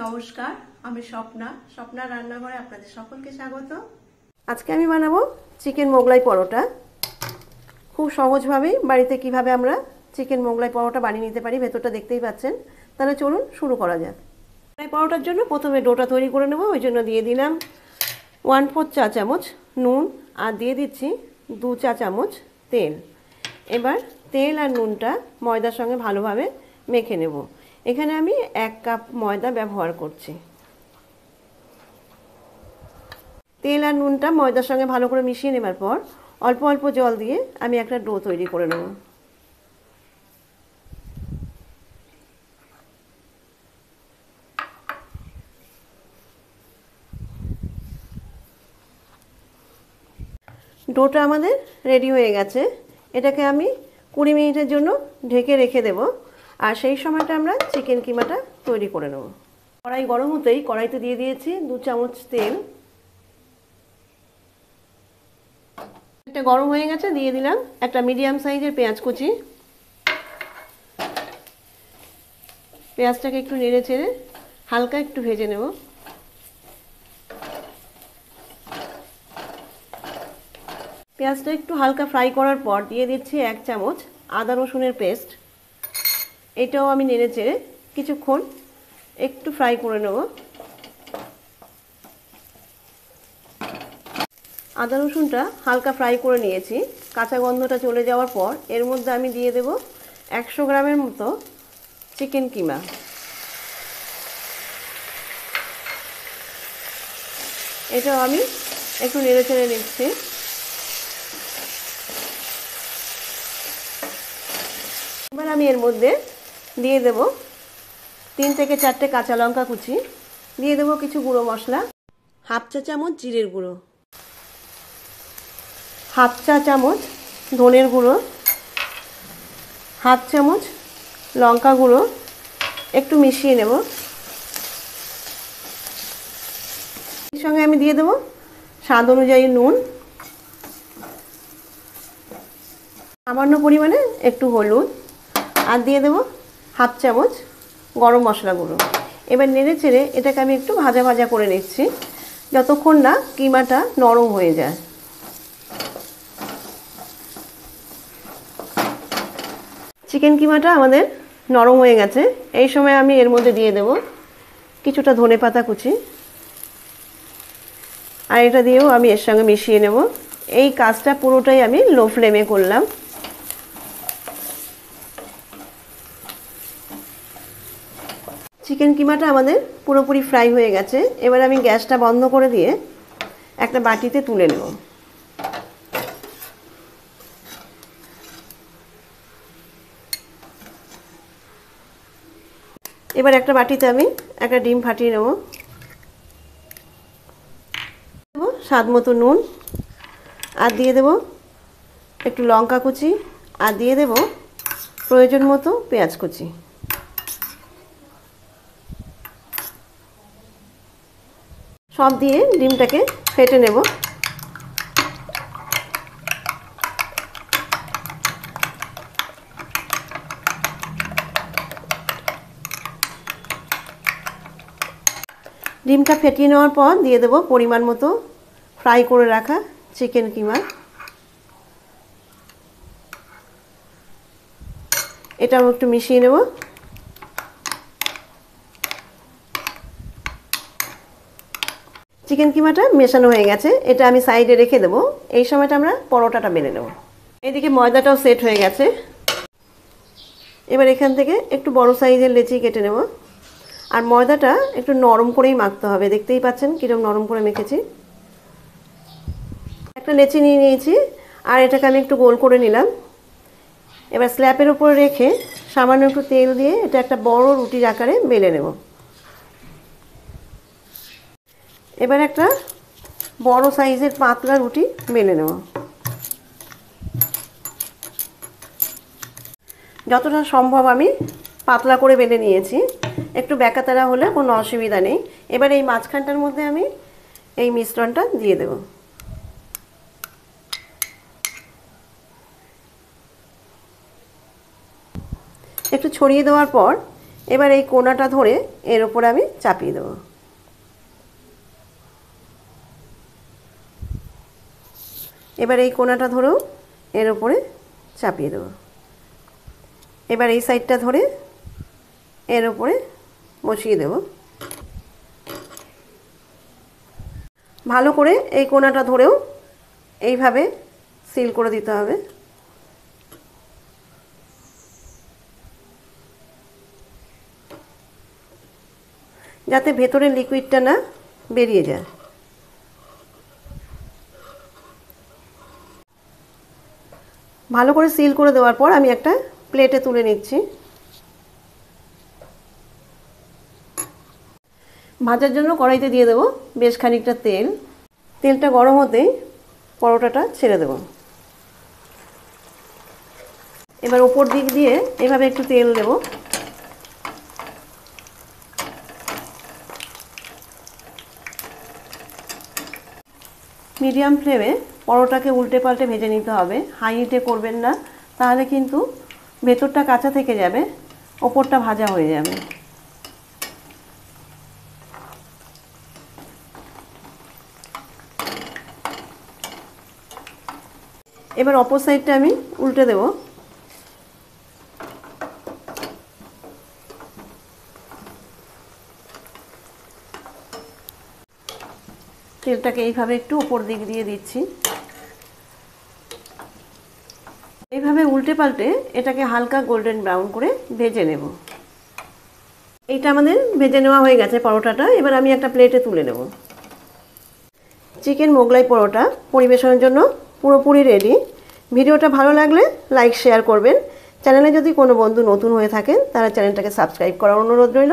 নমস্কার, আমি স্বপ্না। স্বপ্না রান্নাঘরে আপনাদের সকলকে স্বাগত। আজকে আমি বানাবো চিকেন মোগলাই পরোটা। খুব সহজভাবেই বাড়িতে কীভাবে আমরা চিকেন মোগলাই পরোটা বানিয়ে নিতে পারি ভেতরটা দেখতেই পাচ্ছেন। তাহলে চলুন শুরু করা যাক। মোগলাই পরোটার জন্য প্রথমে ডোটা তৈরি করে নেব, ওই জন্য দিয়ে দিলাম ওয়ান ফোর চা চামচ নুন, আর দিয়ে দিচ্ছি দু চা চামচ তেল। এবার তেল আর নুনটা ময়দার সঙ্গে ভালোভাবে মেখে নেব। এখানে আমি এক কাপ ময়দা ব্যবহার করছি। তেল আর নুনটা ময়দার সঙ্গে ভালো করে মিশিয়ে নেবার পর অল্প অল্প জল দিয়ে আমি একটা ডো তৈরি করে নেব। ডোটা আমাদের রেডি হয়ে গেছে। এটাকে আমি কুড়ি মিনিটের জন্য ঢেকে রেখে দেব। আর সেই সময়টা আমরা চিকেন কিমাটা তৈরি করে নেব। কড়াই গরম হতেই কড়াইতে দিয়ে দিয়েছি দু চামচ তেল। একটা গরম হয়ে গেছে, দিয়ে দিলাম একটা মিডিয়াম সাইজের পেঁয়াজ কুচি। পেঁয়াজটাকে একটু নেড়ে চেড়ে হালকা একটু ভেজে নেব। পেঁয়াজটা একটু হালকা ফ্রাই করার পর দিয়ে দিচ্ছি এক চামচ আদা রসুনের পেস্ট। এটাও আমি নেড়ে চেড়ে কিছুক্ষণ একটু ফ্রাই করে নেব। আদা রসুনটা হালকা ফ্রাই করে নিয়েছি। কাঁচা গন্ধটা চলে যাওয়ার পর এর মধ্যে আমি দিয়ে দেব একশো গ্রামের মতো চিকেন কিমা। এটাও আমি একটু নেড়ে চেড়ে নিচ্ছি। এবার আমি এর মধ্যে দিয়ে দেব তিন থেকে চারটে কাঁচা লঙ্কা কুচি। দিয়ে দেব কিছু গুঁড়ো মশলা, হাফ চা চামচ জিরের গুঁড়ো, হাফ চা চামচ ধনের গুঁড়ো, হাফ চামচ লঙ্কা গুঁড়ো। একটু মিশিয়ে নেব। এর সঙ্গে আমি দিয়ে দেব স্বাদ অনুযায়ী নুন। সামান্য পরিমাণে একটু হলুদ। আর দিয়ে দেবো হাফ চামচ গরম মশলা গুঁড়ো। এবার নেড়ে চেড়ে এটাকে আমি একটু ভাজা ভাজা করে নিচ্ছি, যতক্ষণ না কিমাটা নরম হয়ে যায়। চিকেন কিমাটা আমাদের নরম হয়ে গেছে। এই সময় আমি এর মধ্যে দিয়ে দেব কিছুটা ধনে পাতা কুচি। আর এটা দিয়েও আমি এর সঙ্গে মিশিয়ে নেব। এই কাজটা পুরোটাই আমি লো ফ্লেমে করলাম। চিকেন কিমাটা আমাদের পুরোপুরি ফ্রাই হয়ে গেছে। এবার আমি গ্যাসটা বন্ধ করে দিয়ে একটা বাটিতে তুলে নেব। এবার একটা বাটিতে আমি একটা ডিম ফাটিয়ে নেব। স্বাদ মতো নুন, আর দিয়ে দেব একটু লঙ্কা কুচি, আর দিয়ে দেব প্রয়োজন মতো পেঁয়াজ কুচি। সব দিয়ে ডিমটাকে ফেটে নেব। ডিমটা ফেটিয়ে নেওয়ার পর দিয়ে দেব পরিমাণ মতো ফ্রাই করে রাখা চিকেন কিমা। এটাও একটু মিশিয়ে নেব। চিকেন কিমাটা মেশানো হয়ে গেছে, এটা আমি সাইডে রেখে দেবো। এই সময়টা আমরা পরোটাটা বেলে নেব। এদিকে ময়দাটাও সেট হয়ে গেছে। এবার এখান থেকে একটু বড় সাইজের লেচি কেটে নেব। আর ময়দাটা একটু নরম করেই মাখতে হবে, দেখতেই পাচ্ছেন কীরকম নরম করে মেখেছি। একটা লেচি নিয়ে নিয়েছি, আর এটাকে আমি একটু গোল করে নিলাম। এবার স্ল্যাপের উপরে রেখে সামান্য একটু তেল দিয়ে এটা একটা বড় রুটির আকারে বেলে নেব। এবার একটা বড় সাইজের পাতলা রুটি বেলে নেওয়া। যতটা সম্ভব আমি পাতলা করে বেলে নিয়েছি। একটু ব্যাকাতারা হলে কোনো অসুবিধা নেই। এবার এই মাঝখানটার মধ্যে আমি এই মিশ্রণটা দিয়ে দেব। একটু ছড়িয়ে দেওয়ার পর এবার এই কোনাটা ধরে এর ওপরে আমি চাপিয়ে দেবো। এবার এই কোনাটা ধরেও এর ওপরে চাপিয়ে দেবো। এবার এই সাইডটা ধরে এর ওপরে বসিয়ে দেব। ভালো করে এই কোনাটা ধরেও এইভাবে সিল করে দিতে হবে। যাতে ভেতরের লিকুইডটা না বেরিয়ে যায়। ভালো করে সিল করে দেওয়ার পর আমি একটা প্লেটে তুলে নিচ্ছি। ভাজার জন্য কড়াইতে দিয়ে দেবো বেশ খানিকটা তেল। তেলটা গরম হতেই পরোটাটা ছেড়ে দেবো। এবার ওপর দিক দিয়ে এভাবে একটু তেল দেব। মিডিয়াম ফ্লেমে পরোটাকে উল্টে পাল্টে ভেজে নিতে হবে। হাই হিটে করবেন না, তাহলে কিন্তু ভেতরটা কাঁচা থেকে যাবে, ওপরটা ভাজা হয়ে যাবে। এবার অপর সাইডটা আমি উল্টে দেব। তেলটাকে এইভাবে একটু ওপর দিক দিয়ে দিচ্ছি। এইভাবে উল্টে পাল্টে এটাকে হালকা গোল্ডেন ব্রাউন করে ভেজে নেব। এইটা আমাদের ভেজে নেওয়া হয়ে গেছে পরোটাটা। এবার আমি একটা প্লেটে তুলে নেব। চিকেন মোগলাই পরোটা পরিবেশনের জন্য পুরোপুরি রেডি ভিডিওটা ভালো লাগলে লাইক শেয়ার করবেন। চ্যানেলে যদি কোনো বন্ধু নতুন হয়ে থাকেন, তারা চ্যানেলটাকে সাবস্ক্রাইব করার অনুরোধ রইল।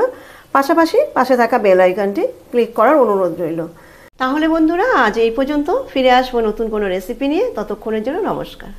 পাশাপাশি পাশে থাকা বেল আইকনটি ক্লিক করার অনুরোধ রইল। তাহলে বন্ধুরা, আজ এই পর্যন্ত ফিরে আসব নতুন কোনো রেসিপি নিয়ে। ততক্ষণের জন্য নমস্কার।